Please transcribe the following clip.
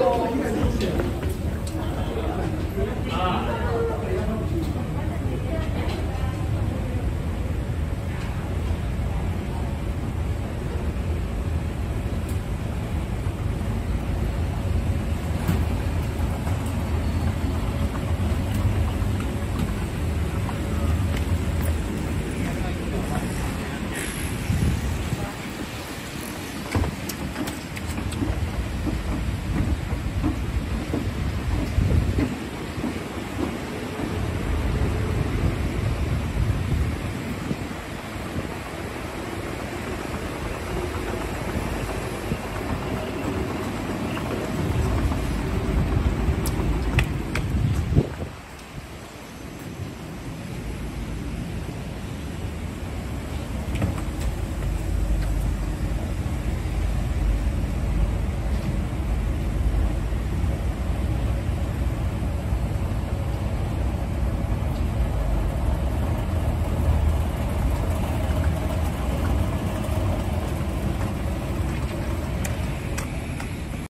go.